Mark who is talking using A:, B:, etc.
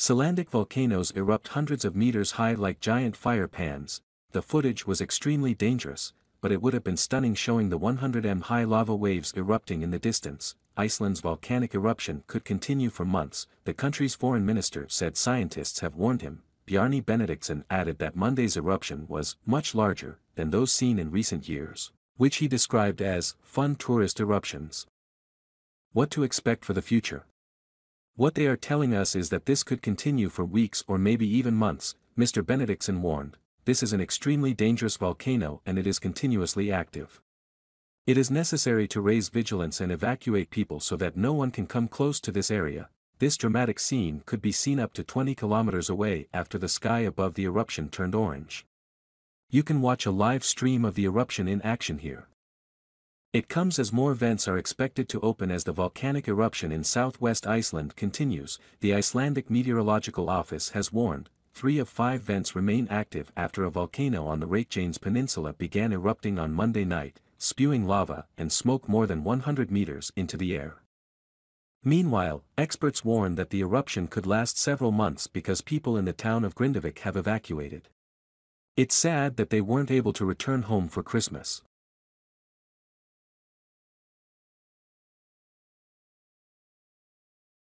A: Celandic volcanoes erupt hundreds of meters high like giant fire pans, the footage was extremely dangerous, but it would have been stunning showing the 100m high lava waves erupting in the distance. Iceland's volcanic eruption could continue for months, the country's foreign minister said scientists have warned him. Bjarni Benediktsson added that Monday's eruption was much larger than those seen in recent years, which he described as fun tourist eruptions. What to expect for the future? What they are telling us is that this could continue for weeks or maybe even months, Mr. Benediktsson warned, this is an extremely dangerous volcano and it is continuously active. It is necessary to raise vigilance and evacuate people so that no one can come close to this area. This dramatic scene could be seen up to 20 kilometers away after the sky above the eruption turned orange. You can watch a live stream of the eruption in action here. It comes as more vents are expected to open as the volcanic eruption in southwest Iceland continues, the Icelandic Meteorological Office has warned, three of five vents remain active after a volcano on the Reykjanes Peninsula began erupting on Monday night, spewing lava and smoke more than 100 meters into the air. Meanwhile, experts warn that the eruption could last several months because people in the town of Grindavik have evacuated. It's sad that they weren't able to return home for Christmas.